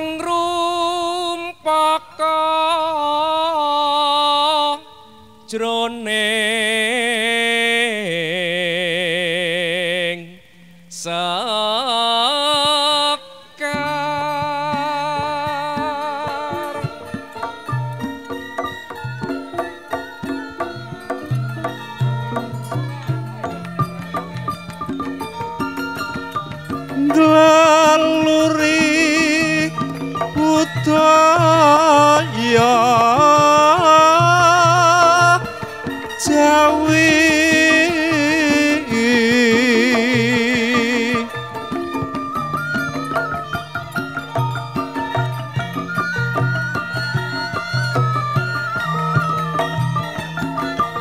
kang rumpaka jroning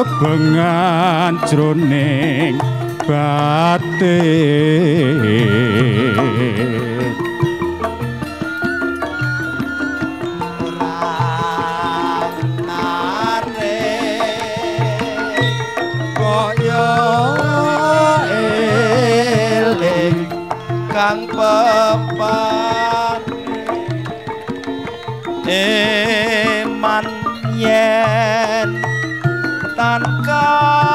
gegebengan jroning batin. Kang pepan eman yen Krishna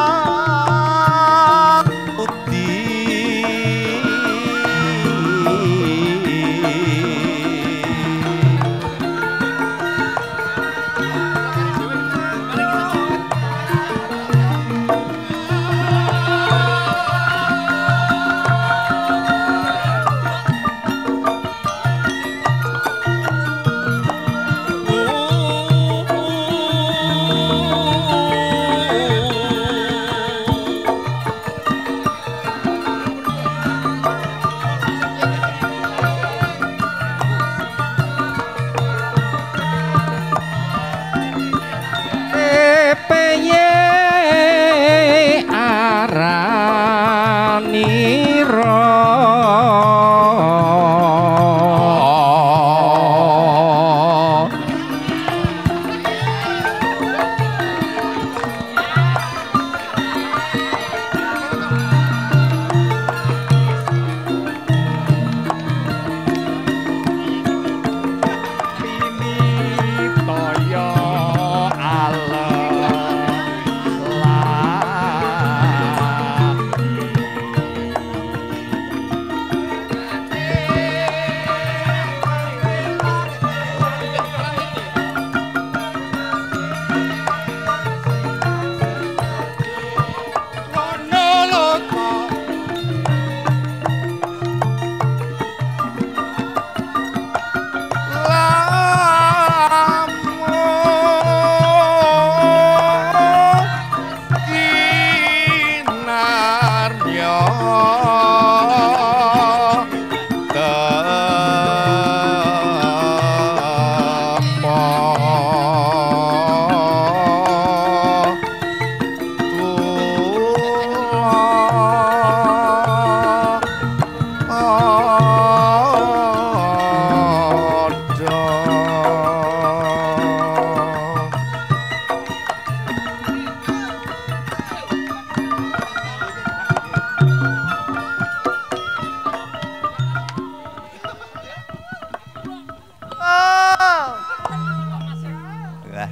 Señor.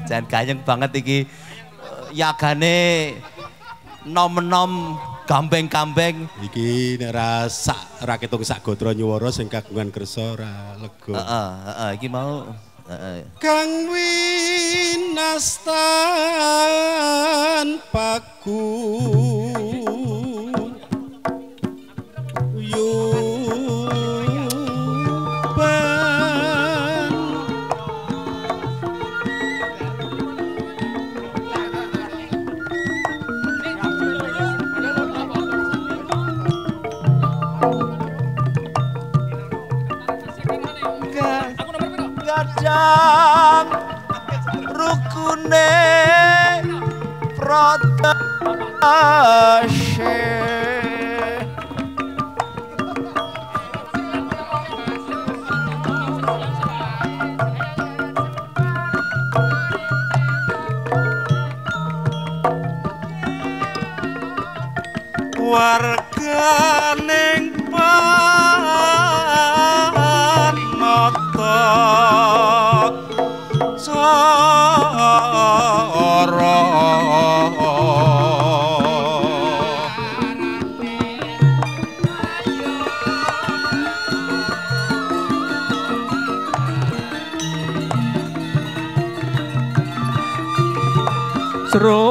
Jan gayeng banget iki. Yagane nom-nom gambeng-gambeng. iki nek ra sak ra ketung sak gotra nyuwara sing kagungan kersa ra lega Heeh, heeh, iki mau heeh. kang winastan paku protashe warganing panata cara Srola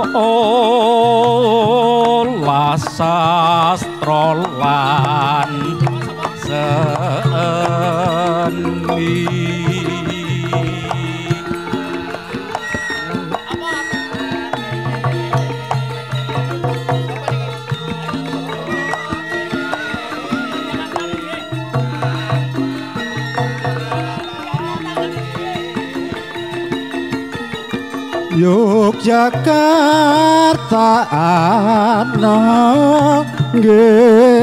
sastra lan seni Yogyakarta ana nggih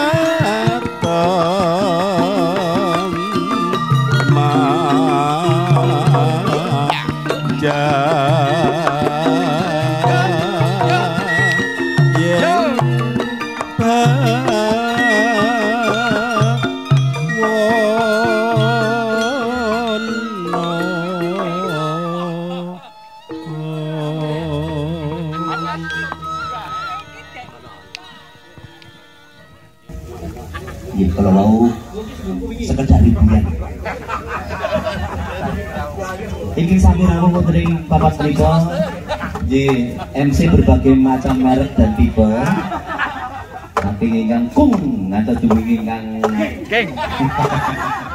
Iki sami rawuh wonten ing papat menika di MC berbagai macam merek dan tipe. Saking ingkang kung ngantos dumugi ingkang